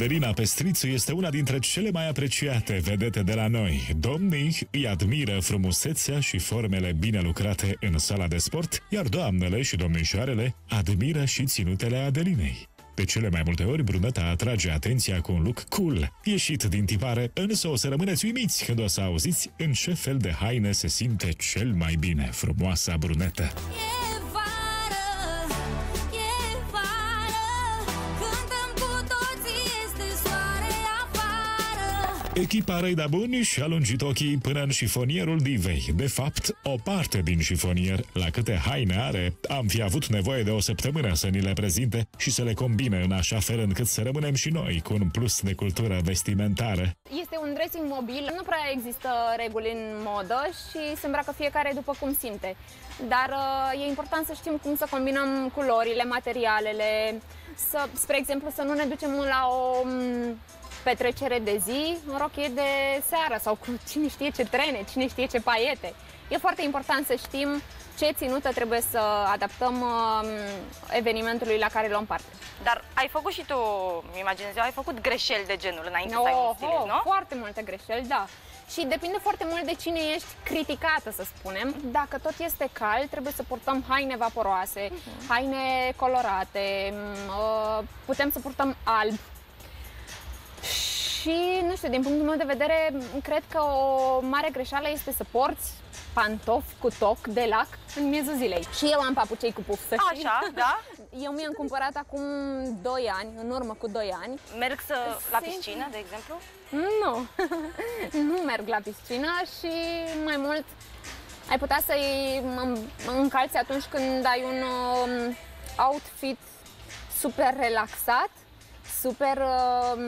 Adelina Pestrițu este una dintre cele mai apreciate vedete de la noi. Domnii îi admiră frumusețea și formele bine lucrate în sala de sport, iar doamnele și domnișoarele admiră și ținutele Adelinei. De cele mai multe ori, bruneta atrage atenția cu un look cool, ieșit din tipare, însă o să rămâneți uimiți când o să auziți în ce fel de haine se simte cel mai bine frumoasa brunetă. E Echipa Răi da Buni și-a lungit ochii până în șifonierul divei. De fapt, o parte din șifonier, la câte haine are, am fi avut nevoie de o săptămână să ni le prezinte și să le combine în așa fel încât să rămânem și noi cu un plus de cultură vestimentară. Este un dressing mobil, nu prea există reguli în modă și se îmbracă fiecare după cum simte. Dar uh, e important să știm cum să combinăm culorile, materialele, să, spre exemplu să nu ne ducem la o m, petrecere de zi în rochie de seară sau cu cine știe ce trene, cine știe ce paiete. E foarte important să știm ce ținută trebuie să adaptăm uh, evenimentului la care luăm parte. Dar ai făcut și tu, îmi imaginez eu, ai făcut greșeli de genul înainte să ai un Oh, stilist, oh, nu? Foarte multe greșeli, da. Și depinde foarte mult de cine ești criticată, să spunem. Dacă tot este cald, trebuie să purtăm haine vaporoase, Mhm. haine colorate, m, uh, putem să purtăm alb. Și, nu știu, din punctul meu de vedere, cred că o mare greșeală este să porți pantofi cu toc de lac în miezul zilei. Și eu am papucei cu puf, să știi. Așa, da? Eu mi-am cumpărat acum 2 ani, în urmă cu 2 ani, Merg să, la Sincer? piscină, de exemplu? nu, nu merg la piscină și mai mult ai putea să-i mă- încalți atunci când ai un um, outfit super relaxat, super um,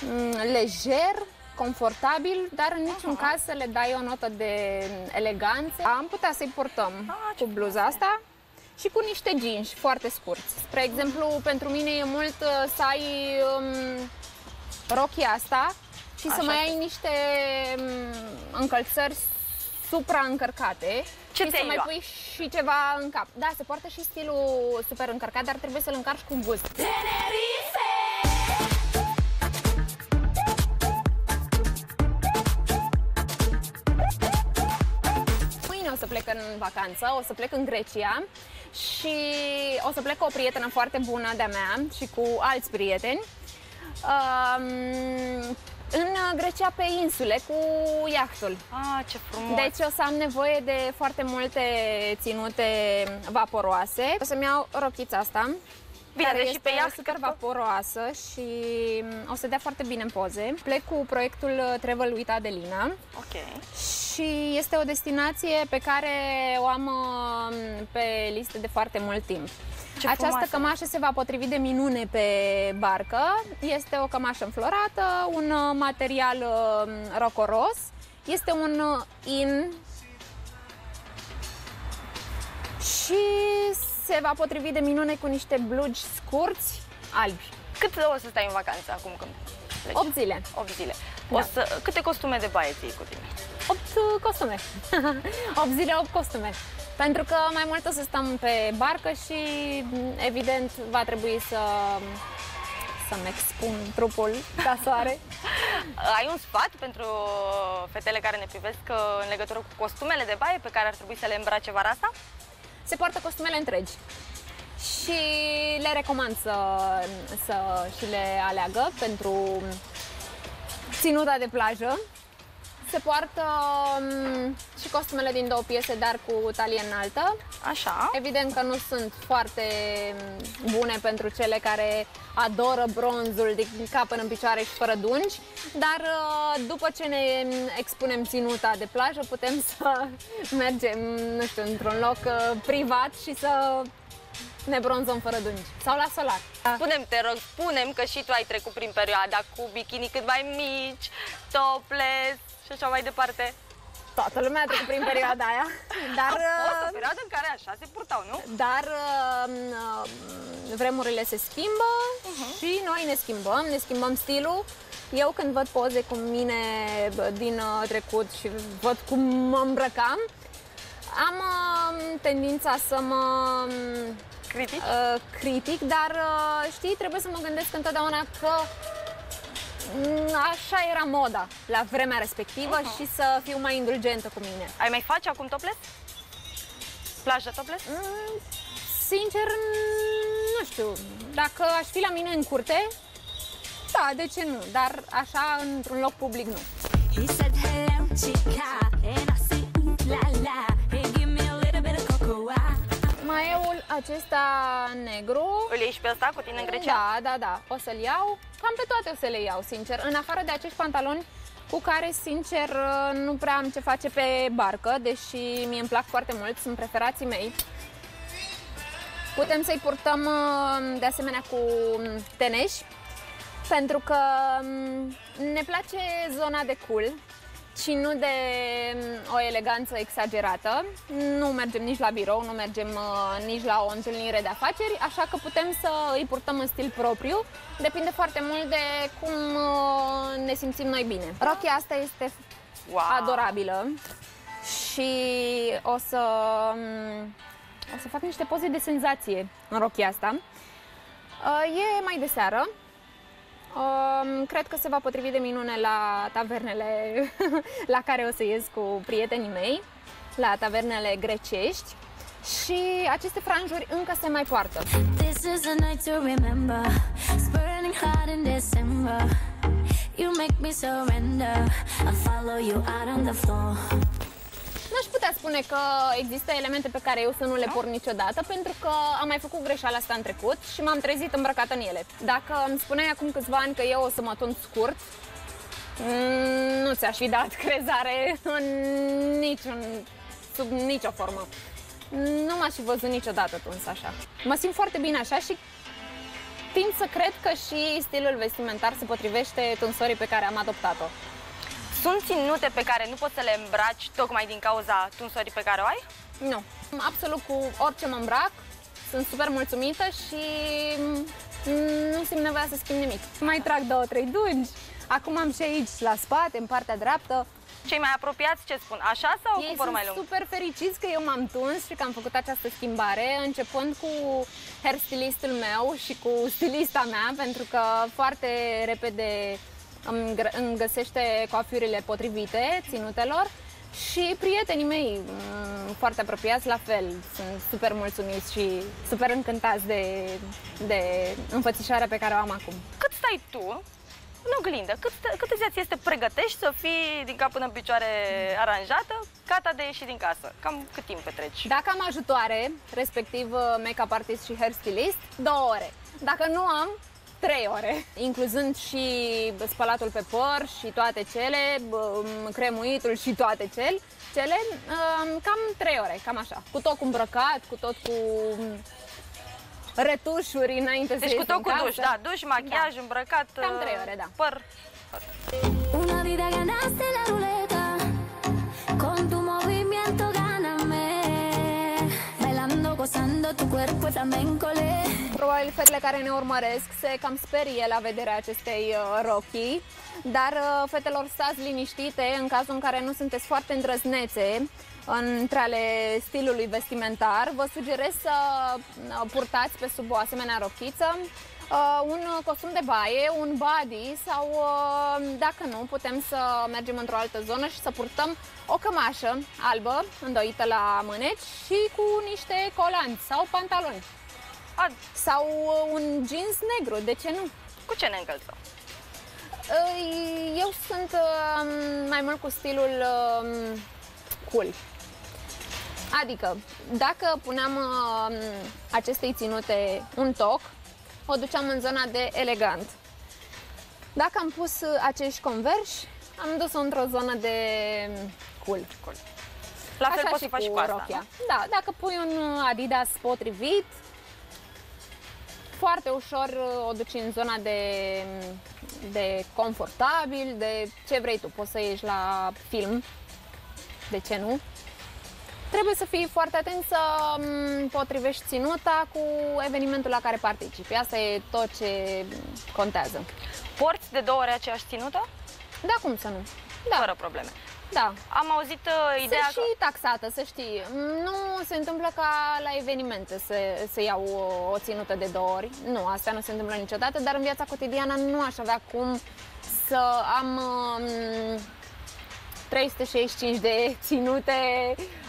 mm, lejer, confortabil, dar în niciun caz să le dai o notă de eleganță. Am putea să-i purtăm Ah, ce cu bluza asta și cu niște jeans foarte scurți. Spre exemplu, pentru mine e mult uh, să ai um, rochia asta și Așa să mai este. ai niște um, încălțări supraîncărcate Ce și să ți-ai mai luat? pui și ceva în cap. Da, se poartă și stilul super încărcat, dar trebuie să-l încarci cu gust. Mâine o să plec în vacanță, o să plec în Grecia și o să plec cu o prietenă foarte bună de-a mea și cu alți prieteni. Um, în Grecia pe insule cu iahtul. Ah, ce frumos! Deci o să am nevoie de foarte multe ținute vaporoase. O să-mi iau rochița asta. Bine, care deci și este pe iaht super cred că- vaporoasă și o să dea foarte bine în poze. Plec cu proiectul Travel with Adelina Ok. și este o destinație pe care o am uh, pe listă de foarte mult timp. Ce Această frumoasă! cămașă se va potrivi de minune pe barcă. Este o cămașă înflorată, un uh, material uh, rocoros. Este un uh, in și se va potrivi de minune cu niște blugi scurți albi. Cât o să stai în vacanță acum când pleci? 8 zile, 8 zile. Da. O să, câte costume de baie ții cu tine? 8 costume. 8 zile, 8 costume. Pentru că mai mult o să stăm pe barcă și evident va trebui să să-mi expun trupul la soare. Ai un sfat pentru fetele care ne privesc uh, în legătură cu costumele de baie pe care ar trebui să le îmbrace vara asta? Se poartă costumele întregi și le recomand să, să și le aleagă pentru ținuta de plajă. Se poartă mm, și costumele din două piese, dar cu talie înaltă. Așa. Evident că nu sunt foarte mm, bune pentru cele care adoră bronzul din cap până în picioare și fără dungi, dar uh, după ce ne mm, expunem ținuta de plajă, putem să mergem, nu știu, într-un loc uh, privat și să ne bronzăm fără dungi sau la solar. Spunem, te rog, spunem că și tu ai trecut prin perioada cu bikini cât mai mici, topless și așa mai departe. Toată lumea a trecut prin perioada aia, dar... A fost o uh, perioadă în care așa se purtau, nu? Dar uh, uh, vremurile se schimbă și noi ne schimbăm, ne schimbăm stilul. Eu când văd poze cu mine bă, din uh, trecut și văd cum mă îmbrăcam, am uh, tendința să mă Critic? uh, critic, dar uh, știi, trebuie să mă gândesc întotdeauna că mm, așa era moda la vremea respectivă Mhm. și să fiu mai indulgentă cu mine. Ai mai face acum topless? Plajă topless? Mm, Sincer, mm, nu știu, dacă aș fi la mine în curte, da, de ce nu, dar așa într-un loc public nu. He said, hello, chica. And I said, ooh, la la. Acesta negru Îl iei și pe ăsta cu tine în Grecia? Da, da, da. O să-l iau. Cam pe toate o să le iau, sincer. În afară de acești pantaloni cu care, sincer, nu prea am ce face pe barcă, deși mie îmi plac foarte mult, sunt preferații mei. Putem să-i purtăm uh, de asemenea cu teneși, pentru că um, ne place zona de cool și nu de um, o eleganță exagerată. Nu mergem nici la birou, nu mergem uh, nici la o întâlnire de afaceri, așa că putem să îi purtăm în stil propriu. Depinde foarte mult de cum uh, ne simțim noi bine. Rochia asta este Wow. adorabilă și o să, um, o să fac niște poze de senzație în rochia asta. Uh, E mai de seară. Um, cred că se va potrivi de minune la tavernele la care o să ies cu prietenii mei, la tavernele grecești. Și aceste franjuri încă se mai poartă. This is a night to remember. It's burning hot in December. You make me surrender. I follow you out on the floor. Nu aș putea spune că există elemente pe care eu să nu le port niciodată, pentru că am mai făcut greșeala asta în trecut și m-am trezit îmbrăcată în ele. Dacă îmi spuneai acum câțiva ani că eu o să mă tund scurt, mm, nu ți-aș fi dat crezare în niciun, sub nicio formă. Nu m-aș fi văzut niciodată tuns așa. Mă simt foarte bine așa și tind să cred că și stilul vestimentar se potrivește tunsorii pe care am adoptat-o. Sunt ținute pe care nu poți să le îmbraci tocmai din cauza tunsorii pe care o ai? Nu. Absolut cu orice mă îmbrac, sunt super mulțumită și mm, nu simt nevoia să schimb nimic. Mai trag două, trei dungi. Acum am și aici la spate, în partea dreaptă. Cei mai apropiați ce spun? Așa sau Ei cu păr sunt mai lung? super fericiți că eu m-am tuns și că am făcut această schimbare, începând cu hairstylistul meu și cu stilista mea, pentru că foarte repede îmi, gr- îmi găsește coafiurile potrivite ținutelor și prietenii mei m, foarte apropiați la fel sunt super mulțumiți și super încântați de, de înfățișarea pe care o am acum. Cât stai tu în oglindă? Cât, stă- cât îți ia ție să te pregătești să fii din cap până în picioare aranjată, gata de ieșit din casă? Cam cât timp petreci? Dacă am ajutoare, respectiv uh, make-up artist și hairstylist, două ore. Dacă nu am, trei ore, incluzând și spălatul pe păr și toate cele, b- cremuitul și toate cele, cele um, cam trei ore, cam așa. Cu tot cu îmbrăcat, cu tot cu um, retușuri înainte să Deci ies cu tot din cu casă. duș, da, duș, machiaj, Da. îmbrăcat, Cam uh, trei ore, da. păr. Una vida ganaste la ruleta. Con tu movimiento gáname. Bailando, gozando tu cuerpo flamenco. le. Probabil fetele care ne urmăresc se cam sperie la vederea acestei uh, rochii, dar uh, fetelor stați liniștite în cazul în care nu sunteți foarte îndrăznețe între ale stilului vestimentar. Vă sugerez să uh, purtați pe sub o asemenea rochiță uh, un costum de baie, un body sau, uh, dacă nu, putem să mergem într-o altă zonă și să purtăm o cămașă albă îndoită la mâneci și cu niște colanți sau pantaloni. A, Sau uh, un jeans negru, de ce nu? cu ce ne încălțăm? Uh, Eu sunt uh, mai mult cu stilul uh, cool. Adică, dacă puneam uh, acestei ținute un toc, o duceam în zona de elegant. Dacă am pus uh, acești converși, am dus-o într-o zonă de cool. Cool. La fel Așa poți și să faci cu cu asta, rochia. nu? Da, dacă pui un uh, Adidas potrivit, foarte ușor uh, o duci în zona de, de confortabil, de ce vrei tu. Poți să ieși la film, de ce nu? Trebuie să fii foarte atent să mm, potrivești ținuta cu evenimentul la care participi. Asta e tot ce contează. Porți de două ori aceeași ținută? Da, cum să nu? Da. Da, Fără probleme. Da. Am auzit uh, ideea Sunt și taxată, să știi. Nu se întâmplă ca la evenimente să, să iau o, o ținută de două ori. Nu, asta nu se întâmplă niciodată, dar în viața cotidiană nu aș avea cum să am um, 365 de ținute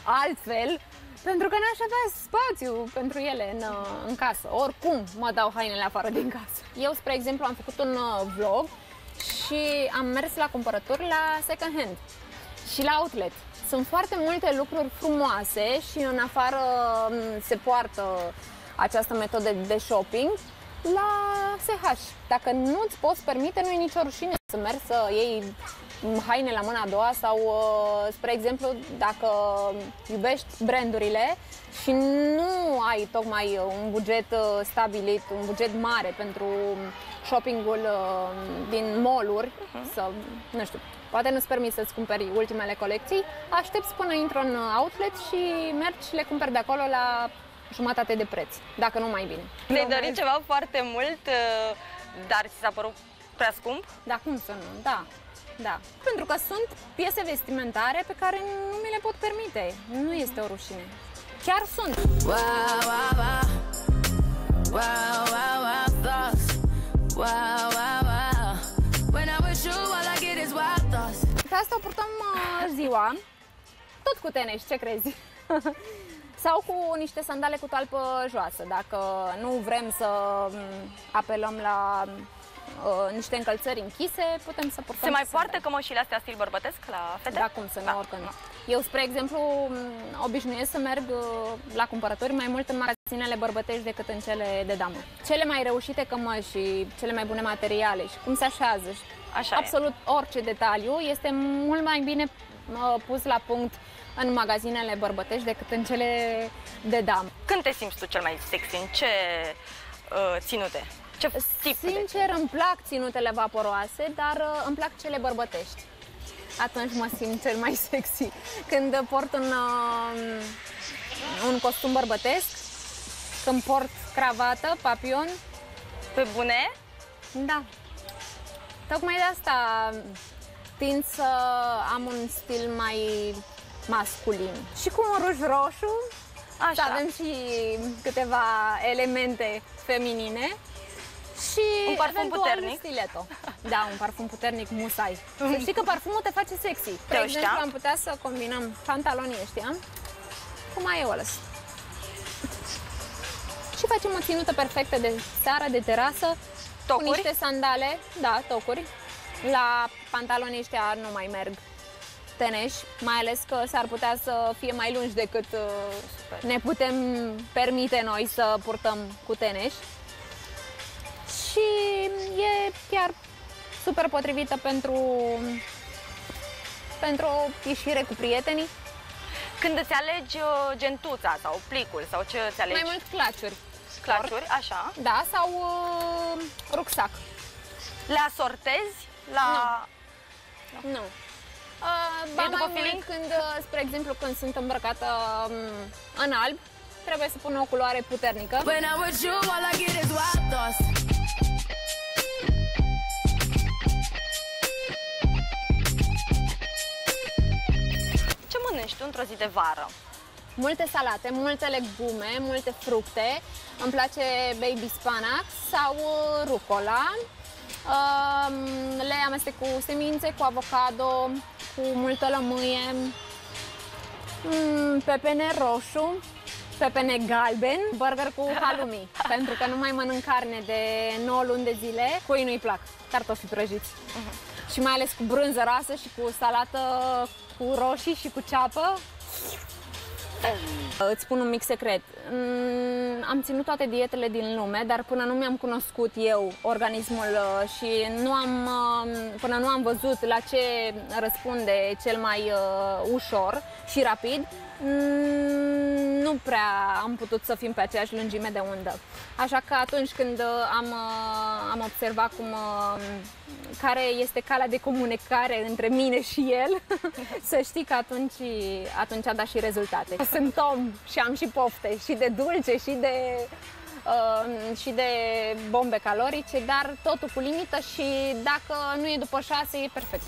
altfel, pentru că n-aș avea spațiu pentru ele în, în casă. Oricum mă dau hainele afară din casă. Eu, spre exemplu, am făcut un uh, vlog și am mers la cumpărături la second hand și la outlet. Sunt foarte multe lucruri frumoase și în afară um, se poartă această metodă de shopping la SH. Dacă nu-ți poți permite, nu e nicio rușine să mergi să iei haine la mâna a doua sau, uh, spre exemplu, dacă iubești brandurile și nu ai tocmai un buget uh, stabilit, un buget mare pentru shoppingul uh, din mall-uri, uh-huh. să, nu știu, poate nu-ți permis să-ți cumperi ultimele colecții, aștepți până intră în outlet și mergi și le cumperi de acolo la jumătate de preț, dacă nu mai bine. Ne-ai dorit ceva foarte mult, dar ți s-a părut prea scump? Da, cum să nu, da. Da, pentru că sunt piese vestimentare pe care nu mi le pot permite. Nu este o rușine. Chiar sunt. Wow, wow, wow. Wow, wow, wow, thoughts. Wow, wow, wow. Asta o purtăm uh, ziua, tot cu teneș, ce crezi? Sau cu niște sandale cu talpă joasă, dacă nu vrem să um, apelăm la uh, niște încălțări închise, putem să purtăm Se mai poartă cămășile astea stil bărbătesc la fete? Da, cum să nu, da. oricând. Eu, spre exemplu, obișnuiesc să merg uh, la cumpărături mai mult în magazinele bărbătești decât în cele de damă. Cele mai reușite cămăși și cele mai bune materiale și cum se așează și Așa absolut e. orice detaliu este mult mai bine uh, pus la punct în magazinele bărbătești decât în cele de damă. Când te simți tu cel mai sexy? În ce uh, ținute? Ce tip Sincer, îmi plac ținutele vaporoase, dar uh, îmi plac cele bărbătești. Atunci mă simt cel mai sexy. Când port un, uh, un costum bărbătesc, când port cravată, papion. Pe bune? Da. Tocmai de asta tind să am un stil mai masculin. Și cu un ruj roșu, Așa. să avem și câteva elemente feminine. Și un parfum puternic. stiletto. Da, un parfum puternic musai. Să știi că parfumul te face sexy. Te exemplu, am putea să combinăm pantalonii ăștia cu maioles. Și facem o ținută perfectă de seară, de terasă, tocuri? cu niște sandale, da, tocuri. La pantalonii ăștia nu mai merg teneși, mai ales că s-ar putea să fie mai lungi decât uh, ne putem permite noi să purtăm cu teneși și e chiar super potrivită pentru, pentru o ieșire cu prietenii. Când îți alegi uh, gentuța sau plicul sau ce îți alegi? Mai mult claciuri. Claciuri, așa? Da, sau uh, rucsac. Le asortezi la... Nu. nu. Uh, ba mai feeling? când, uh, spre exemplu, când sunt îmbrăcată um, în alb, trebuie să pun o culoare puternică. When I'm with you, all I get is wild thoughts. mănânci tu într-o zi de vară? Multe salate, multe legume, multe fructe. Îmi place baby spanac sau uh, rucola. Le amestec cu semințe, cu avocado, cu multă lămâie, mm, pepene roșu, pepene galben, burger cu halloumi, pentru că nu mai mănânc carne de 9 luni de zile. Cui nu-i plac cartofi prăjiți. Uh-huh. Și mai ales cu brânză rasă și cu salată cu roșii și cu ceapă. Îți spun un mic secret. Mm, am ținut toate dietele din lume, dar până nu mi-am cunoscut eu organismul uh, și nu am, uh, până nu am văzut la ce răspunde cel mai uh, ușor și rapid, mm, nu prea am putut să fim pe aceeași lungime de undă. Așa că atunci când am, am observat cum care este calea de comunicare între mine și el, să știi că atunci, atunci a dat și rezultate. Sunt om și am și pofte, și de dulce, și de, uh, și de bombe calorice, dar totul cu limită și dacă nu e după șase, e perfect.